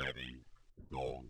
Letting go.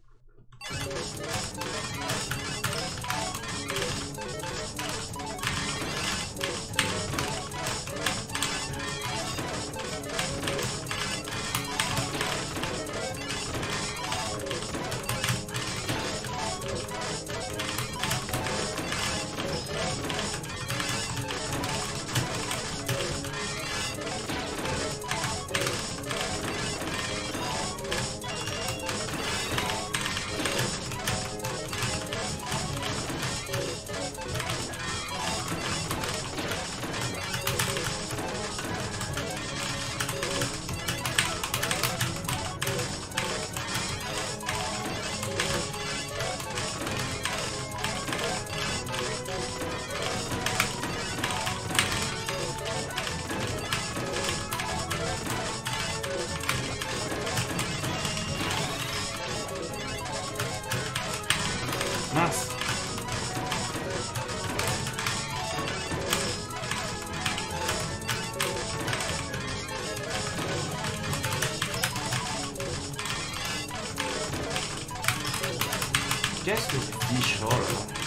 ますゲストでいいしょ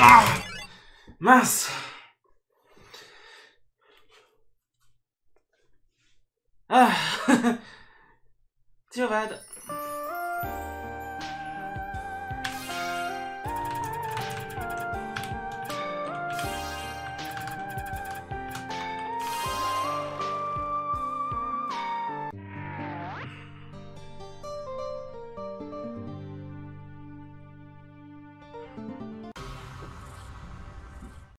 Ah Mince Ah.